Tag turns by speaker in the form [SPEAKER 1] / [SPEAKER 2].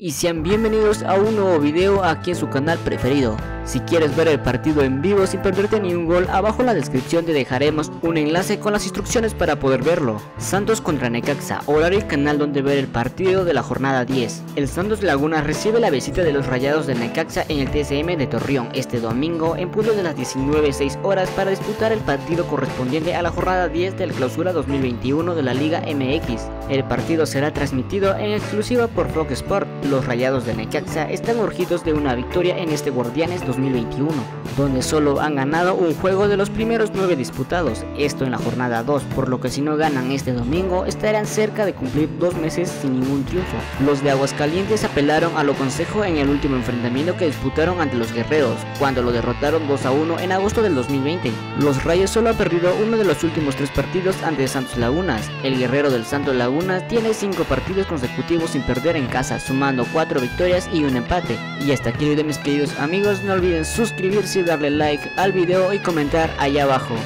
[SPEAKER 1] y sean bienvenidos a un nuevo video aquí en su canal preferido. Si quieres ver el partido en vivo sin perderte ni un gol, abajo en la descripción te dejaremos un enlace con las instrucciones para poder verlo. Santos contra Necaxa, horario el canal donde ver el partido de la jornada 10. El Santos Laguna recibe la visita de los rayados de Necaxa en el TSM de Torreón este domingo en punto de las 19.06 horas para disputar el partido correspondiente a la jornada 10 del clausura 2021 de la Liga MX. El partido será transmitido en exclusiva por Fox Sport. Los rayados de Necaxa están urgidos de una victoria en este Guardianes 2021, 2021. Donde solo han ganado un juego de los primeros 9 disputados, esto en la jornada 2, por lo que si no ganan este domingo estarán cerca de cumplir dos meses sin ningún triunfo. Los de Aguascalientes apelaron a lo consejo en el último enfrentamiento que disputaron ante los guerreros, cuando lo derrotaron 2 a 1 en agosto del 2020. Los Rayos solo han perdido uno de los últimos tres partidos ante Santos Lagunas. El guerrero del Santos Lagunas tiene 5 partidos consecutivos sin perder en casa, sumando 4 victorias y un empate. Y hasta aquí de mis queridos amigos, no olviden suscribirse, darle like al video y comentar allá abajo.